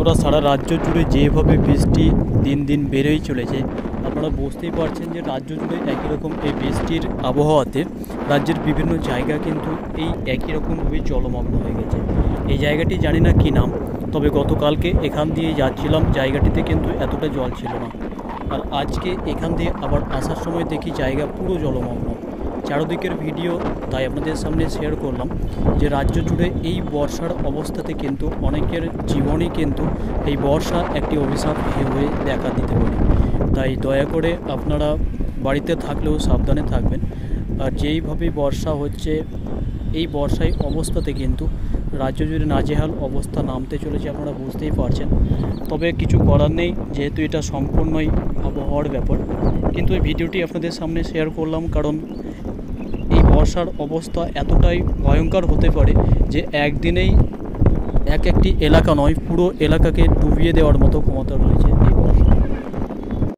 বন্ধুরা সারা রাজ্য জুড়ে যেভাবে বৃষ্টি দিন দিন বেড়েই চলেছে, আপনারা বুঝতেই পারছেন যে রাজ্য জুড়ে একই রকম এই বৃষ্টির আবহাওয়াতে রাজ্যের বিভিন্ন জায়গা কিন্তু এই একই রকমভাবে জলমগ্ন হয়ে গেছে। এই জায়গাটি জানি না কী নাম, তবে গতকালকে এখান দিয়ে যাচ্ছিলাম, জায়গাটিতে কিন্তু এতটা জল ছিল না। আর আজকে এখান দিয়ে আবার আসার সময় দেখি জায়গা পুরো জলমগ্ন। চারদিকের ভিডিও তাই আপনাদের সামনে শেয়ার করলাম যে রাজ্য জুড়ে এই বর্ষার অবস্থাতে কিন্তু অনেকের জীবনে কিন্তু এই বর্ষা একটি অভিশাপ হয়ে দেখা দিতে পারে। তাই দয়া করে আপনারা বাড়িতে থাকলেও সাবধানে থাকবেন। আর যেইভাবে বর্ষা হচ্ছে, এই বর্ষায় অবস্থাতে কিন্তু রাজ্য জুড়ে নাজেহাল অবস্থা নামতে চলেছে আপনারা বুঝতেই পারছেন। তবে কিছু করার নেই, যেহেতু এটা সম্পূর্ণই আবহাওয়ার ব্যাপার। কিন্তু এই ভিডিওটি আপনাদের সামনে শেয়ার করলাম কারণ এই বর্ষার অবস্থা এতটাই ভয়ঙ্কর হতে পারে যে একদিনেই এক একটি এলাকা নয়, পুরো এলাকাকে ডুবিয়ে দেওয়ার মতো ক্ষমতা রয়েছে।